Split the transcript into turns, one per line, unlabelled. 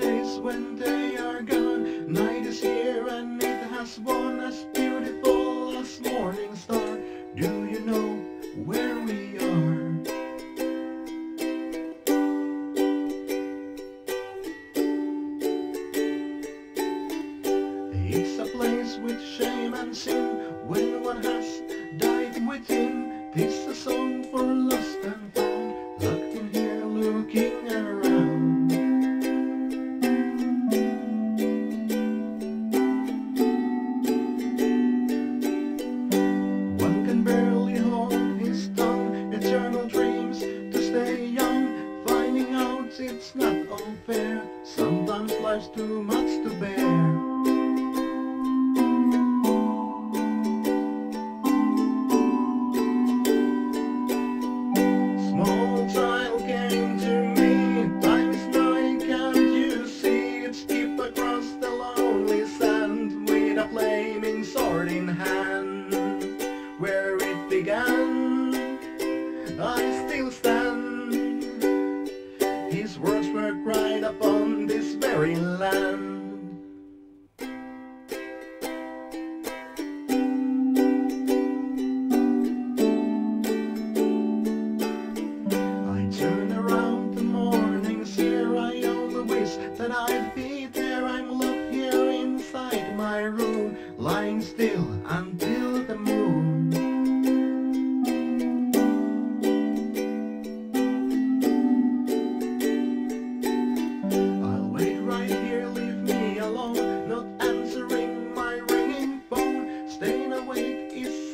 when they are gone. Night is here and it has won as beautiful as morning star. Do you know where we are? It's a place with shame and sin when one has died within. This a song for lost and found, locked in here looking around. Life's too much to bear. Small child came to me, time is nigh, can't you see? It's deep across the lonely sand, with a flaming sword in hand. Where it began, I still stand. His words were cried upon this very land. I turn around the mornings here I only wish that I'd be there I'm locked here inside my room Lying still until If.